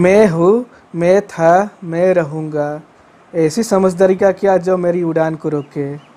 मैं हूँ, मैं था, मैं रहूँगा। ऐसी समझदारी का क्या जो मेरी उड़ान को रोके?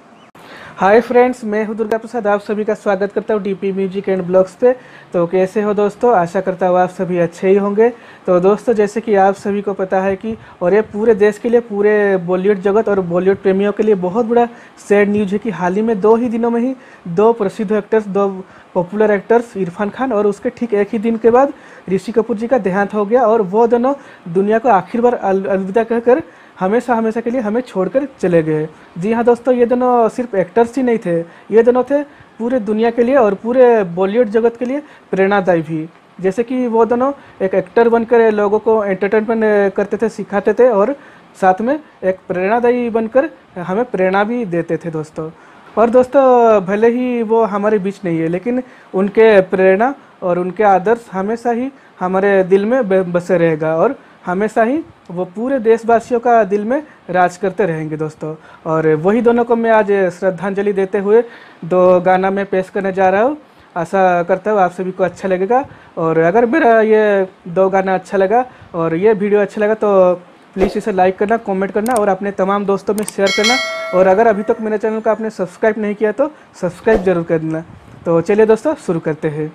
हाय फ्रेंड्स, मैं हूँ दुर्गा प्रसाद आप सभी का स्वागत करता हूँ डीपी म्यूज़िक एंड ब्लॉग्स पे। तो कैसे हो दोस्तों? आशा करता हूँ आप सभी अच्छे ही होंगे। तो दोस्तों, जैसे कि आप सभी को पता है कि और ये पूरे देश के लिए, पूरे बॉलीवुड जगत और बॉलीवुड प्रेमियों के लिए बहुत बड़ा सैड न्यूज़ है कि हाल ही में दो ही दिनों में ही दो प्रसिद्ध एक्टर्स दो पॉपुलर एक्टर्स इरफान खान और उसके ठीक एक ही दिन के बाद ऋषि कपूर जी का देहांत हो गया और वो दोनों दुनिया को आखिर बार अल- अलविदा कहकर हमेशा हमेशा के लिए हमें छोड़कर चले गए। जी हाँ दोस्तों, ये दोनों सिर्फ़ एक्टर्स ही नहीं थे। ये दोनों थे पूरे दुनिया के लिए और पूरे बॉलीवुड जगत के लिए प्रेरणादायी भी। जैसे कि वो दोनों एक एक्टर बनकर लोगों को एंटरटेनमेंट करते थे, सिखाते थे और साथ में एक प्रेरणादायी बनकर हमें प्रेरणा भी देते थे दोस्तों। और दोस्तों, भले ही वो हमारे बीच नहीं है, लेकिन उनके प्रेरणा और उनके आदर्श हमेशा ही हमारे दिल में बसे रहेगा और हमेशा ही वो पूरे देशवासियों का दिल में राज करते रहेंगे दोस्तों। और वही दोनों को मैं आज श्रद्धांजलि देते हुए दो गाना में पेश करने जा रहा हूँ। आशा करता हूँ आप सभी को अच्छा लगेगा। और अगर मेरा ये दो गाना अच्छा लगा और ये वीडियो अच्छा लगा तो प्लीज़ इसे लाइक करना, कमेंट करना और अपने तमाम दोस्तों में शेयर करना। और अगर अभी तक मेरे चैनल को आपने सब्सक्राइब नहीं किया तो सब्सक्राइब ज़रूर कर देना। तो चलिए दोस्तों, शुरू करते हैं।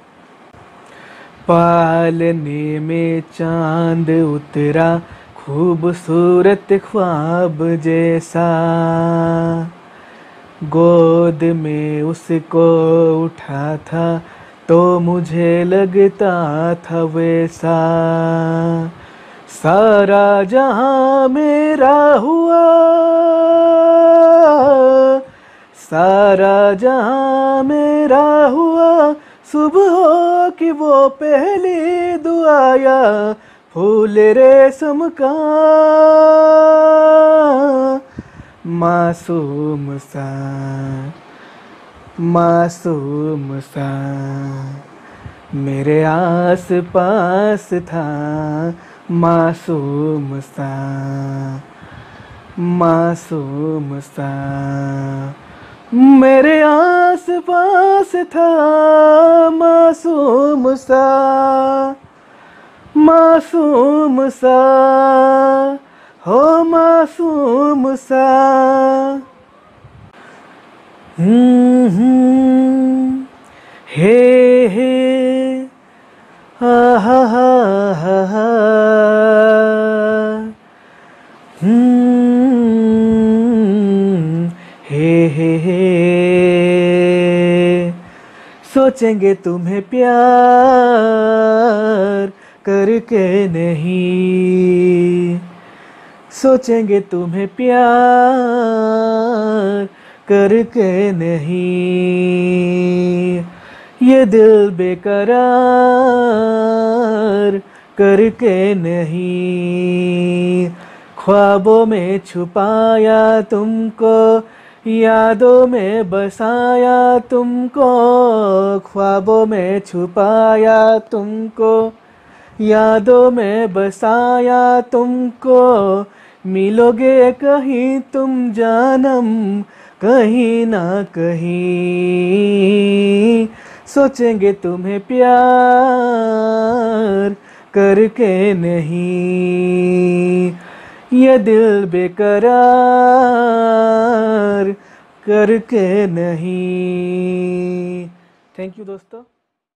पालने में चाँद उतरा, खूबसूरत ख्वाब जैसा। गोद में उसको उठा था तो मुझे लगता था वैसा। सारा जहाँ मेरा हुआ, सारा जहाँ मेरा हुआ सुबह कि वो पहली दुआया, फूल रेशम का मासूम सा मासूम सा, मेरे आस पास था। मासूम सा मासूम सा। मेरे आस पास था मासूम सा मासूम सा हो मासूम सा। हम्म, हम्म, हे हे हा। हे हे हे। सोचेंगे तुम्हें प्यार करके नहीं। सोचेंगे तुम्हें प्यार करके नहीं। ये दिल बेकरार करके नहीं। ख्वाबों में छुपाया तुमको यादों में बसाया तुमको, ख्वाबों में छुपाया तुमको, यादों में बसाया तुमको, मिलोगे कहीं तुम जानम, कहीं ना कहीं, सोचेंगे तुम्हें प्यार करके नहीं। ये दिल बेकरार करके नहीं। थैंक यू दोस्तों।